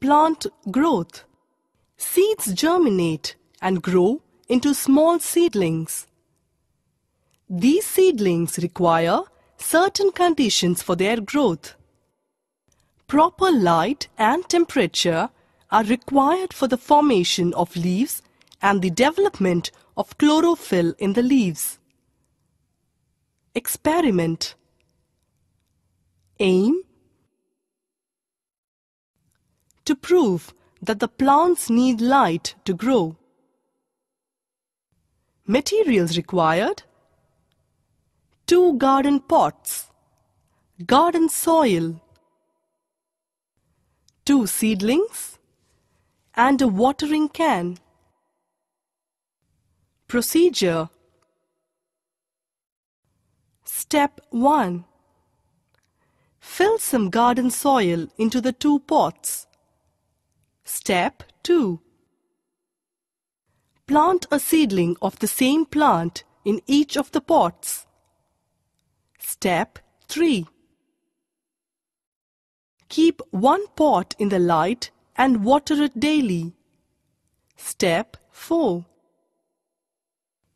plant growth. Seeds germinate and grow into small seedlings. These seedlings require certain conditions for their growth. Proper light and temperature are required for the formation of leaves and the development of chlorophyll in the leaves. Experiment Aim To prove that the plants need light to grow. Materials required 2 garden pots, garden soil, 2 seedlings, and a watering can. Procedure Step 1 Fill some garden soil into the two pots. Step 2 Plant a seedling of the same plant in each of the pots. Step 3 Keep one pot in the light and water it daily. Step 4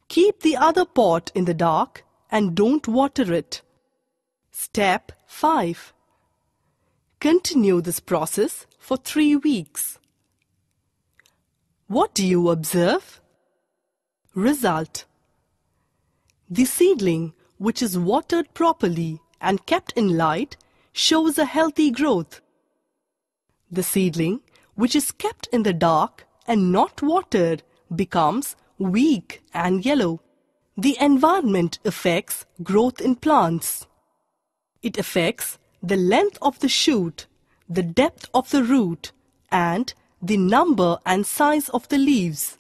Keep the other pot in the dark and don't water it. Step 5 Continue this process for three weeks. What do you observe? Result The seedling, which is watered properly and kept in light, shows a healthy growth. The seedling, which is kept in the dark and not watered, becomes weak and yellow. The environment affects growth in plants. It affects the length of the shoot, the depth of the root, and the number and size of the leaves.